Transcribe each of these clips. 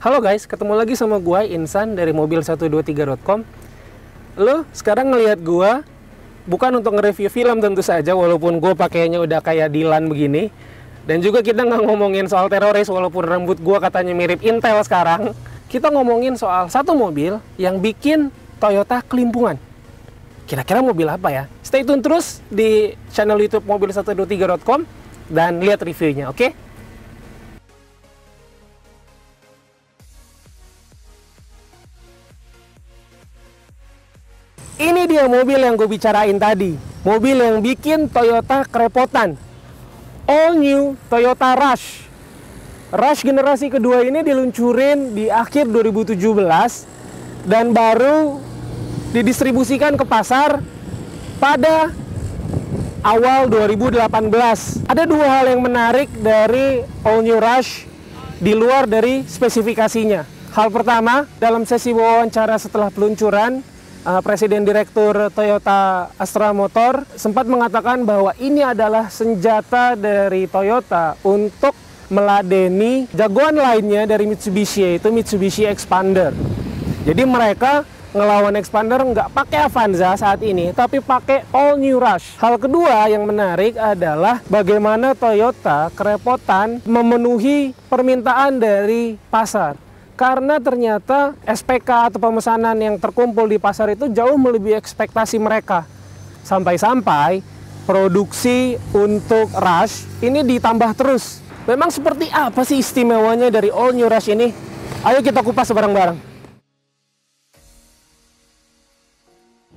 Halo guys, ketemu lagi sama gua Insan dari mobil123.com. Lo sekarang ngelihat gua bukan untuk nge-review film tentu saja walaupun gue pakainya udah kayak Dilan begini. Dan juga kita nggak ngomongin soal teroris walaupun rambut gua katanya mirip Intel sekarang. Kita ngomongin soal satu mobil yang bikin Toyota kelimpungan. Kira-kira mobil apa ya? Stay tune terus di channel YouTube mobil123.com dan lihat reviewnya, oke? Okay? Ini dia mobil yang gue bicarain tadi. Mobil yang bikin Toyota kerepotan. All new Toyota Rush. Rush generasi kedua ini diluncurin di akhir 2017 dan baru didistribusikan ke pasar pada awal 2018. Ada dua hal yang menarik dari All New Rush di luar dari spesifikasinya. Hal pertama, dalam sesi wawancara setelah peluncuran, uh, Presiden Direktur Toyota Astra Motor sempat mengatakan bahwa ini adalah senjata dari Toyota untuk meladeni jagoan lainnya dari Mitsubishi yaitu Mitsubishi Expander. Jadi mereka ngelawan Expander nggak pakai Avanza saat ini, tapi pakai All New Rush. Hal kedua yang menarik adalah bagaimana Toyota kerepotan memenuhi permintaan dari pasar karena ternyata SPK atau pemesanan yang terkumpul di pasar itu jauh melebihi ekspektasi mereka. Sampai-sampai produksi untuk Rush ini ditambah terus. Memang seperti apa sih istimewanya dari All New Rush ini? Ayo kita kupas bareng-bareng.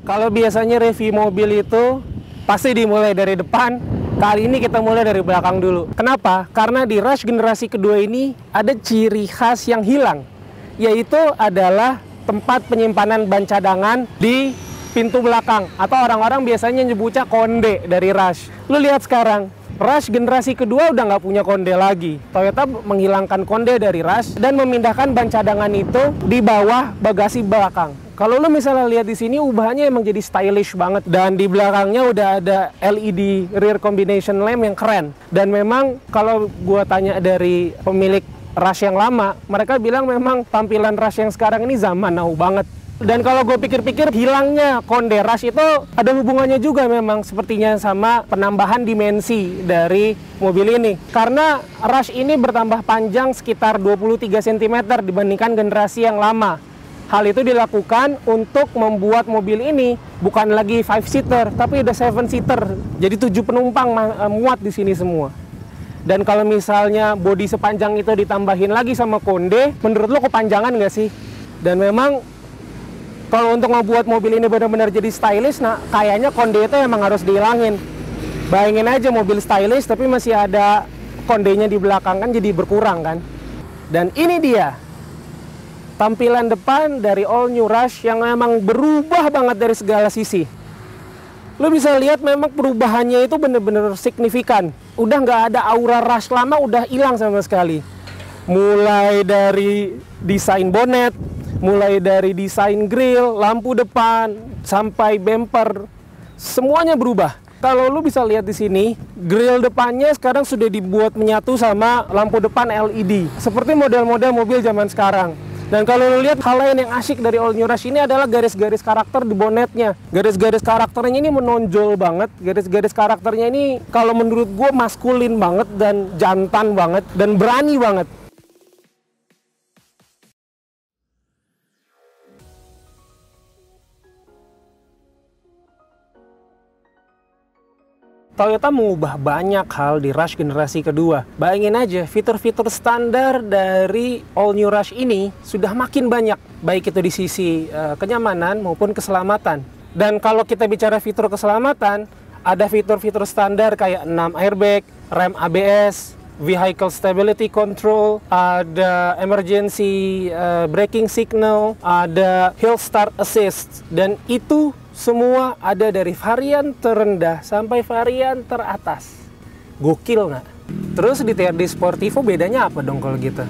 Kalau biasanya review mobil itu pasti dimulai dari depan, Kali ini kita mulai dari belakang dulu. Kenapa? Karena di Rush generasi kedua ini ada ciri khas yang hilang yaitu adalah tempat penyimpanan ban cadangan di pintu belakang atau orang-orang biasanya nyebutnya konde dari Rush. Lu lihat sekarang, Rush generasi kedua udah nggak punya konde lagi. Toyota menghilangkan konde dari Rush dan memindahkan ban cadangan itu di bawah bagasi belakang. Kalau lu misalnya lihat di sini ubahnya emang jadi stylish banget dan di belakangnya udah ada LED rear combination lamp yang keren. Dan memang kalau gua tanya dari pemilik Rush yang lama, mereka bilang memang tampilan Rush yang sekarang ini zaman now banget. Dan kalau gue pikir-pikir hilangnya Konde Rush itu ada hubungannya juga memang sepertinya sama penambahan dimensi dari mobil ini. Karena Rush ini bertambah panjang sekitar 23 cm dibandingkan generasi yang lama. Hal itu dilakukan untuk membuat mobil ini bukan lagi 5 seater tapi udah 7 seater. Jadi 7 penumpang muat di sini semua. Dan kalau misalnya bodi sepanjang itu ditambahin lagi sama konde, menurut lo kepanjangan nggak sih? Dan memang kalau untuk membuat mobil ini benar-benar jadi stylish, nah kayaknya konde itu emang harus dihilangin. Bayangin aja mobil stylish tapi masih ada kondenya di belakang kan jadi berkurang kan. Dan ini dia tampilan depan dari All New Rush yang memang berubah banget dari segala sisi lo bisa lihat memang perubahannya itu benar-benar signifikan. Udah nggak ada aura rush lama, udah hilang sama sekali. Mulai dari desain bonnet, mulai dari desain grill, lampu depan, sampai bumper, semuanya berubah. Kalau lu bisa lihat di sini, grill depannya sekarang sudah dibuat menyatu sama lampu depan LED. Seperti model-model mobil zaman sekarang. Dan kalau lo lihat hal lain yang asyik dari All New Rush ini adalah garis-garis karakter di bonetnya. Garis-garis karakternya ini menonjol banget. Garis-garis karakternya ini kalau menurut gue maskulin banget dan jantan banget dan berani banget. Toyota mengubah banyak hal di Rush generasi kedua. Bayangin aja, fitur-fitur standar dari All New Rush ini sudah makin banyak, baik itu di sisi uh, kenyamanan maupun keselamatan. Dan kalau kita bicara fitur keselamatan, ada fitur-fitur standar kayak 6 airbag, rem ABS, vehicle stability control, ada emergency uh, braking signal, ada hill start assist, dan itu semua ada dari varian terendah sampai varian teratas. Gokil nggak? Terus di TRD Sportivo bedanya apa dong kalau gitu?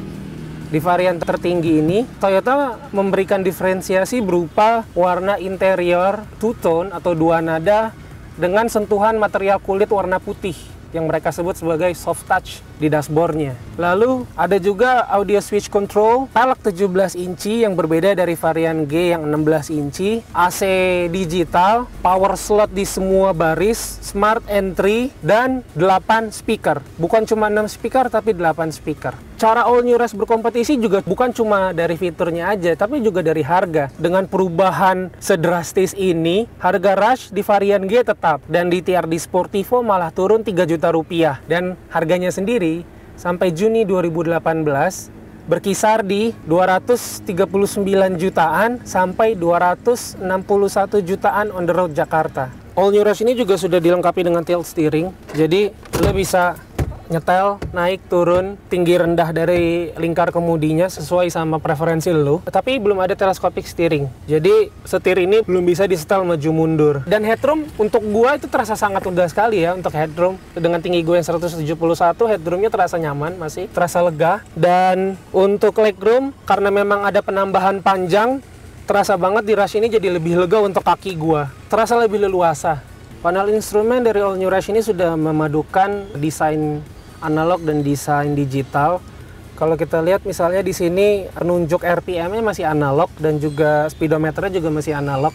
Di varian tertinggi ini, Toyota memberikan diferensiasi berupa warna interior two-tone atau dua nada dengan sentuhan material kulit warna putih yang mereka sebut sebagai soft touch di dashboardnya. Lalu ada juga audio switch control, velg 17 inci yang berbeda dari varian G yang 16 inci, AC digital, power slot di semua baris, smart entry, dan 8 speaker. Bukan cuma 6 speaker tapi 8 speaker. Cara all new Rush berkompetisi juga bukan cuma dari fiturnya aja, tapi juga dari harga. Dengan perubahan sedrastis ini, harga Rush di varian G tetap dan di TRD Sportivo malah turun 3 juta rupiah dan harganya sendiri sampai Juni 2018 berkisar di 239 jutaan sampai 261 jutaan on the road Jakarta. All New Rush ini juga sudah dilengkapi dengan tilt steering, jadi lo bisa nyetel, naik, turun, tinggi rendah dari lingkar kemudinya sesuai sama preferensi lo. Tapi belum ada telescopic steering. Jadi setir ini belum bisa di setel maju mundur. Dan headroom untuk gua itu terasa sangat mudah sekali ya untuk headroom. Dengan tinggi gue yang 171, headroomnya terasa nyaman masih, terasa lega. Dan untuk legroom karena memang ada penambahan panjang, terasa banget di Rush ini jadi lebih lega untuk kaki gua. Terasa lebih leluasa. Panel instrumen dari All New Rush ini sudah memadukan desain analog dan desain digital. Kalau kita lihat misalnya di sini penunjuk RPM-nya masih analog dan juga speedometernya juga masih analog.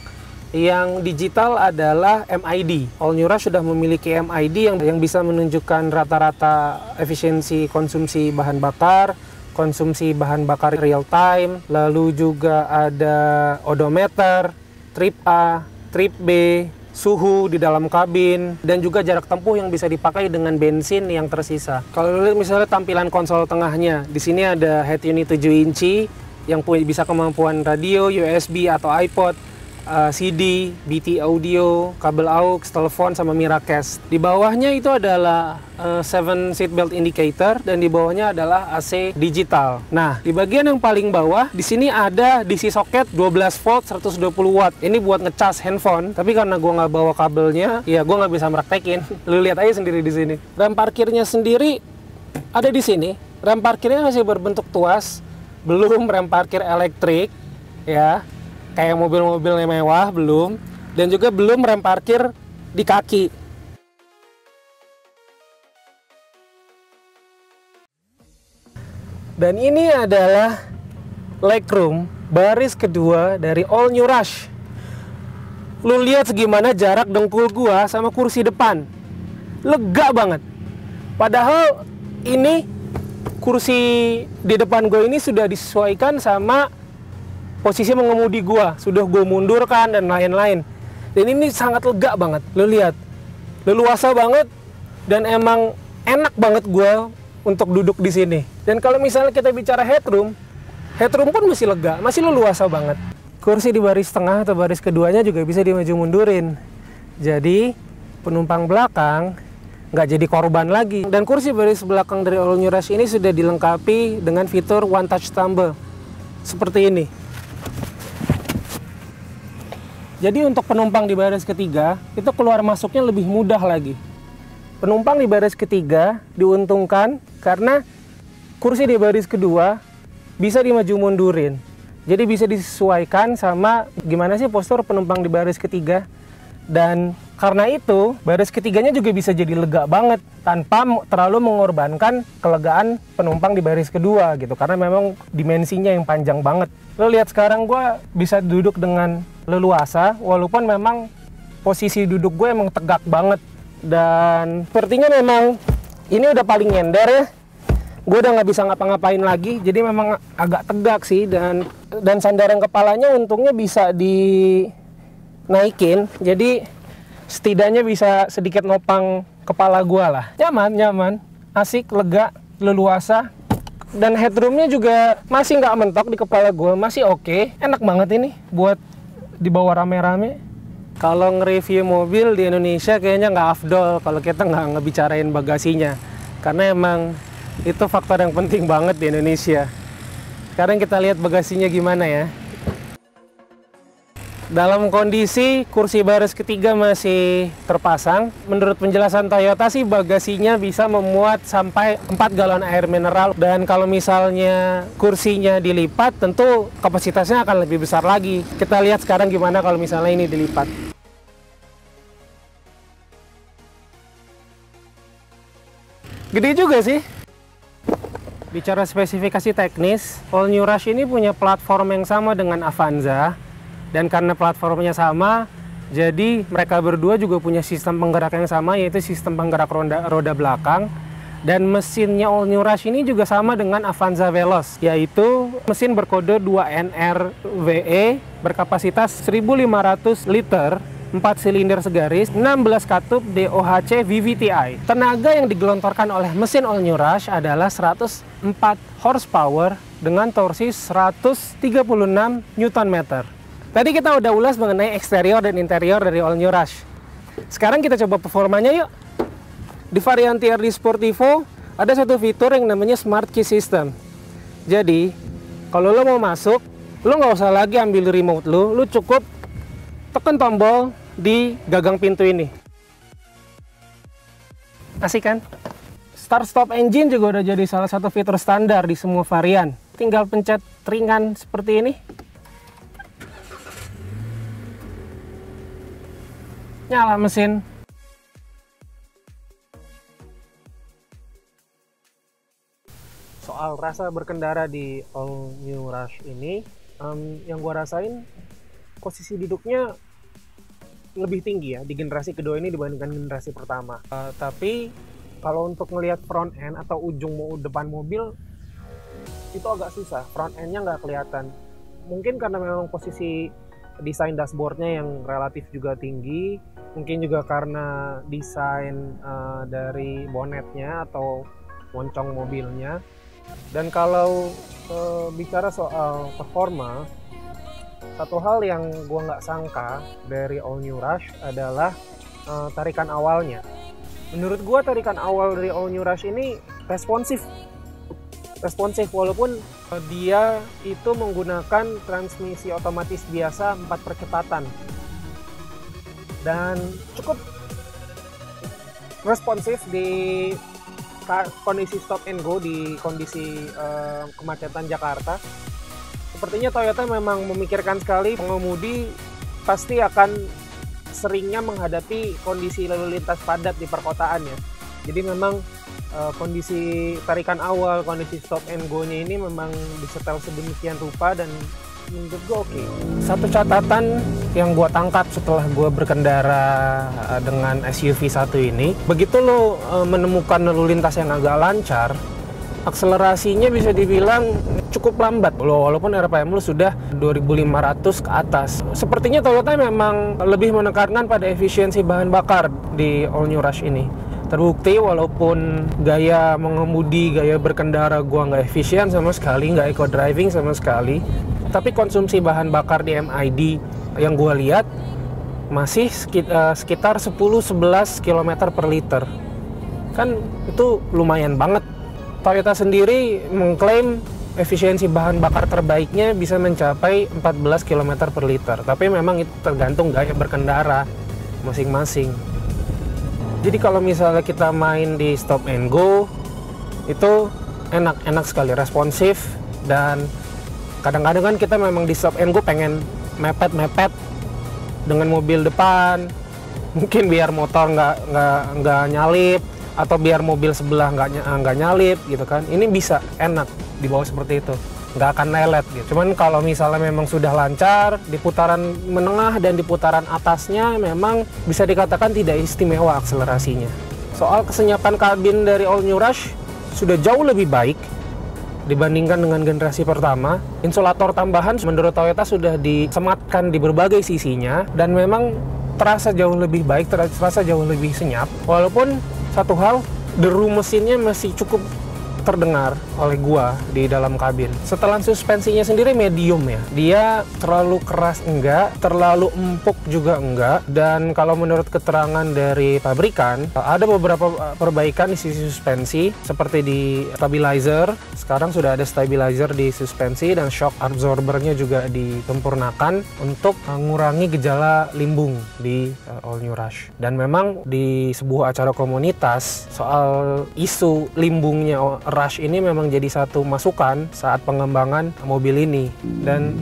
Yang digital adalah MID. All New Rush sudah memiliki MID yang yang bisa menunjukkan rata-rata efisiensi konsumsi bahan bakar, konsumsi bahan bakar real time, lalu juga ada odometer, trip A, trip B, suhu di dalam kabin, dan juga jarak tempuh yang bisa dipakai dengan bensin yang tersisa. Kalau lihat misalnya tampilan konsol tengahnya, di sini ada head unit 7 inci yang punya bisa kemampuan radio, USB atau iPod, uh, CD, BT audio, kabel aux, telepon sama Miracast. Di bawahnya itu adalah uh, seven seat belt indicator dan di bawahnya adalah AC digital. Nah, di bagian yang paling bawah di sini ada DC socket 12 volt 120 watt. Ini buat ngecas handphone, tapi karena gua nggak bawa kabelnya, ya gua nggak bisa meraktekin. Lu lihat aja sendiri di sini. Rem parkirnya sendiri ada di sini. Rem parkirnya masih berbentuk tuas, belum rem parkir elektrik ya kayak mobil-mobil yang mewah belum. Dan juga belum rem parkir di kaki. Dan ini adalah legroom baris kedua dari All New Rush. Lu lihat segimana jarak dengkul gua sama kursi depan. Lega banget. Padahal ini kursi di depan gue ini sudah disesuaikan sama posisi mengemudi gua sudah gue mundurkan dan lain-lain. Dan ini sangat lega banget lo lihat. Leluasa banget dan emang enak banget gua untuk duduk di sini. Dan kalau misalnya kita bicara headroom headroom pun masih lega masih leluasa banget. Kursi di baris tengah atau baris keduanya juga bisa dimaju mundurin. Jadi penumpang belakang nggak jadi korban lagi. Dan kursi baris belakang dari All New Rush ini sudah dilengkapi dengan fitur One Touch Tumble. Seperti ini jadi untuk penumpang di baris ketiga, itu keluar masuknya lebih mudah lagi. Penumpang di baris ketiga diuntungkan karena kursi di baris kedua bisa dimaju mundurin. Jadi bisa disesuaikan sama gimana sih postur penumpang di baris ketiga. Dan karena itu, baris ketiganya juga bisa jadi lega banget tanpa terlalu mengorbankan kelegaan penumpang di baris kedua gitu. Karena memang dimensinya yang panjang banget. Lo lihat sekarang gue bisa duduk dengan leluasa, walaupun memang posisi duduk gue emang tegak banget. Dan sepertinya memang ini udah paling nyender ya. Gue udah nggak bisa ngapa-ngapain lagi, jadi memang agak tegak sih. Dan dan sandaran kepalanya untungnya bisa dinaikin, jadi setidaknya bisa sedikit nopang kepala gue lah. Nyaman, nyaman, asik, lega, leluasa. Dan headroomnya juga masih nggak mentok di kepala gue masih oke. Okay. enak banget ini buat dibawa rame-rame. Kalau nge-review mobil di Indonesia kayaknya nggak afdol kalau kita nggak ngebicarain bagasinya. Karena emang itu faktor yang penting banget di Indonesia. Sekarang kita lihat bagasinya gimana ya dalam kondisi kursi baris ketiga masih terpasang, menurut penjelasan Toyota sih bagasinya bisa memuat sampai 4 galon air mineral dan kalau misalnya kursinya dilipat tentu kapasitasnya akan lebih besar lagi. Kita lihat sekarang gimana kalau misalnya ini dilipat. Gede juga sih. Bicara spesifikasi teknis, All New Rush ini punya platform yang sama dengan Avanza. Dan karena platformnya sama, jadi mereka berdua juga punya sistem penggerak yang sama yaitu sistem penggerak roda, roda belakang dan mesinnya All New Rush ini juga sama dengan Avanza Veloz yaitu mesin berkode 2NRVE berkapasitas 1500 liter 4 silinder segaris, 16 katup DOHC VVTi. Tenaga yang digelontorkan oleh mesin All New Rush adalah 104 horsepower dengan torsi 136 Nm. Tadi kita udah ulas mengenai eksterior dan interior dari All New Rush. Sekarang kita coba performanya yuk. Di varian TRD Sportivo ada satu fitur yang namanya Smart Key System. Jadi, kalau lo mau masuk, lo nggak usah lagi ambil remote lo, lo cukup tekan tombol di gagang pintu ini. Asik kan? Start Stop Engine juga udah jadi salah satu fitur standar di semua varian. Tinggal pencet ringan seperti ini, nyala mesin. Soal rasa berkendara di All New Rush ini um, yang gua rasain posisi duduknya lebih tinggi ya di generasi kedua ini dibandingkan generasi pertama. Uh, tapi kalau untuk melihat front end atau ujung mau depan mobil itu agak susah. Front endnya nggak kelihatan. Mungkin karena memang posisi desain dashboardnya yang relatif juga tinggi mungkin juga karena desain uh, dari bonetnya atau moncong mobilnya. Dan kalau uh, bicara soal performa satu hal yang gue nggak sangka dari All New Rush adalah uh, tarikan awalnya. Menurut gue tarikan awal dari All New Rush ini responsif. Responsif walaupun dia itu menggunakan transmisi otomatis biasa 4 percepatan dan cukup responsif di kondisi stop and go di kondisi uh, kemacetan Jakarta. Sepertinya Toyota memang memikirkan sekali pengemudi pasti akan seringnya menghadapi kondisi lalu lintas padat di perkotaan ya. Jadi memang uh, kondisi tarikan awal, kondisi stop and go-nya ini memang disetel sedemikian rupa dan menurut gue oke. Satu catatan yang gue tangkap setelah gue berkendara uh, dengan SUV satu ini, begitu lo uh, menemukan lalu lintas yang agak lancar, akselerasinya bisa dibilang cukup lambat lo walaupun RPM lo sudah 2500 ke atas. Sepertinya Toyota memang lebih menekankan pada efisiensi bahan bakar di All New Rush ini terbukti walaupun gaya mengemudi gaya berkendara gua nggak efisien sama sekali nggak eco driving sama sekali tapi konsumsi bahan bakar di MID yang gua lihat masih eh, sekitar 10-11 km per liter. Kan itu lumayan banget. Toyota sendiri mengklaim efisiensi bahan bakar terbaiknya bisa mencapai 14 km per liter. Tapi memang itu tergantung gaya berkendara masing-masing. Jadi kalau misalnya kita main di stop and go itu enak enak sekali responsif dan kadang-kadang kan kita memang di stop and go pengen mepet mepet dengan mobil depan mungkin biar motor nggak nggak nggak nyalip atau biar mobil sebelah nggak nggak nyalip gitu kan ini bisa enak di bawah seperti itu nggak akan lelet gitu. Cuman kalau misalnya memang sudah lancar di putaran menengah dan di putaran atasnya memang bisa dikatakan tidak istimewa akselerasinya. Soal kesenyapan kabin dari All New Rush sudah jauh lebih baik dibandingkan dengan generasi pertama. Insulator tambahan menurut Toyota sudah disematkan di berbagai sisinya dan memang terasa jauh lebih baik, terasa jauh lebih senyap. Walaupun satu hal deru mesinnya masih cukup terdengar oleh gua di dalam kabin. Setelan suspensinya sendiri medium ya. Dia terlalu keras enggak, terlalu empuk juga enggak. Dan kalau menurut keterangan dari pabrikan, ada beberapa uh, perbaikan di sisi suspensi seperti di stabilizer. Sekarang sudah ada stabilizer di suspensi dan shock absorbernya juga ditempurnakan untuk mengurangi gejala limbung di uh, All New Rush. Dan memang di sebuah acara komunitas soal isu limbungnya Rush ini memang jadi satu masukan saat pengembangan mobil ini. Dan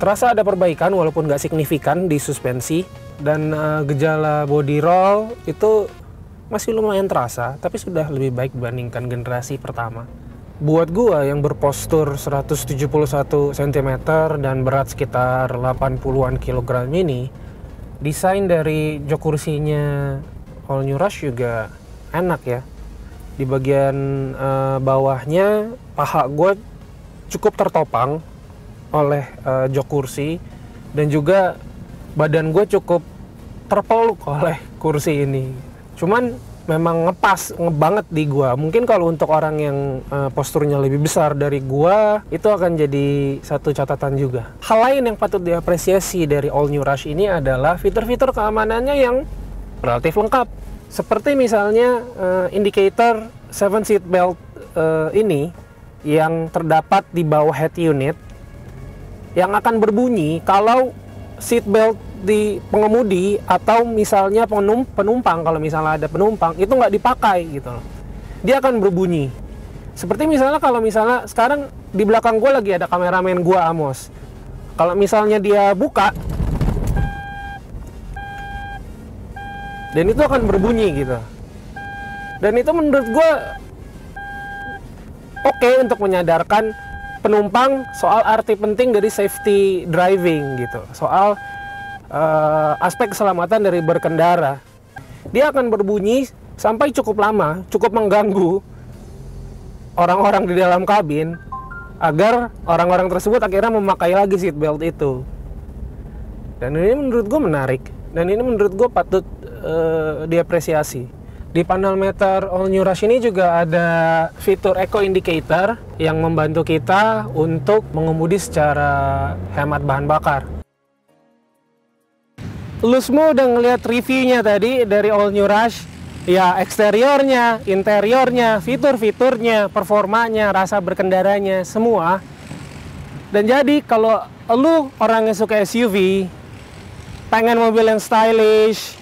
terasa ada perbaikan walaupun nggak signifikan di suspensi. Dan uh, gejala body roll itu masih lumayan terasa tapi sudah lebih baik dibandingkan generasi pertama. Buat gua yang berpostur 171 cm dan berat sekitar 80-an kilogram ini desain dari jok kursinya All New Rush juga enak ya di bagian uh, bawahnya paha gue cukup tertopang oleh uh, jok kursi. Dan juga badan gue cukup terpeluk oleh kursi ini. Cuman memang ngepas ngebanget di gua. Mungkin kalau untuk orang yang uh, posturnya lebih besar dari gua itu akan jadi satu catatan juga. Hal lain yang patut diapresiasi dari All New Rush ini adalah fitur-fitur keamanannya yang relatif lengkap seperti misalnya uh, indicator seven seat belt uh, ini yang terdapat di bawah head unit yang akan berbunyi kalau seat belt di pengemudi atau misalnya penumpang kalau misalnya ada penumpang itu nggak dipakai gitu loh. Dia akan berbunyi. Seperti misalnya kalau misalnya sekarang di belakang gue lagi ada kameramen gue Amos. Kalau misalnya dia buka dan itu akan berbunyi gitu. Dan itu menurut gue oke okay untuk menyadarkan penumpang soal arti penting dari safety driving gitu. Soal uh, aspek keselamatan dari berkendara. Dia akan berbunyi sampai cukup lama cukup mengganggu orang-orang di dalam kabin agar orang-orang tersebut akhirnya memakai lagi seat belt itu. Dan ini menurut gue menarik. Dan ini menurut gue patut uh, diapresiasi. Di panel meter All New Rush ini juga ada fitur Eco Indicator yang membantu kita untuk mengemudi secara hemat bahan bakar. Lu semua udah ngeliat reviewnya tadi dari All New Rush. Ya eksteriornya, interiornya, fitur-fiturnya, performanya, rasa berkendaranya, semua. Dan jadi kalau lu orang yang suka SUV, pengen mobil yang stylish,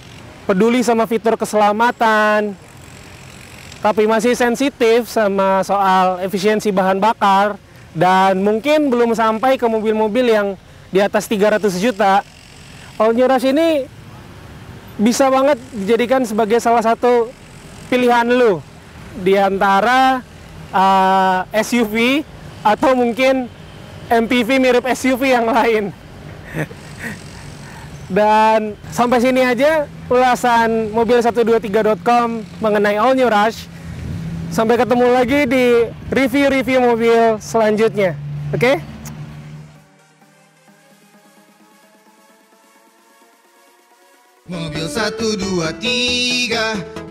peduli sama fitur keselamatan, tapi masih sensitif sama soal efisiensi bahan bakar dan mungkin belum sampai ke mobil-mobil yang di atas 300 juta. All New Rush ini bisa banget dijadikan sebagai salah satu pilihan lu di antara uh, SUV atau mungkin MPV mirip SUV yang lain. Dan sampai sini aja ulasan mobil123.com mengenai All New Rush. Sampai ketemu lagi di review-review mobil selanjutnya. Oke? Okay? Mobil 123